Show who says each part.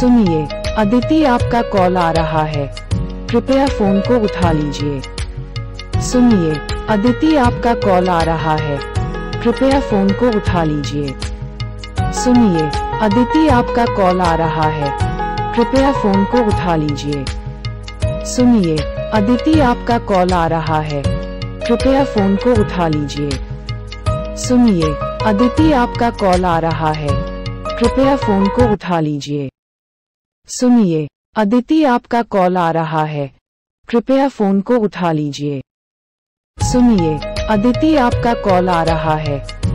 Speaker 1: सुनिए, अदिति आपका कॉल आ रहा है। कृपया फ़ोन को उठा लीजिए। सुनिए, अदिति आपका कॉल आ रहा है। कृपया फ़ोन को उठा लीजिए। सुनिए, अदिति आपका कॉल आ रहा है। कृपया फ़ोन को उठा लीजिए। सुनिए, अदिति आपका कॉल आ रहा है। कृपया फ़ोन को उठा लीजिए। सुनिए, अदिति आपका कॉल आ रहा है। कृपया फ़ोन को उठा लीजिए। सुनिए अदिति आपका कॉल आ रहा है। कृपया फ़ोन को उठा लीजिए। सुनिए अदिति आपका कॉल आ रहा है।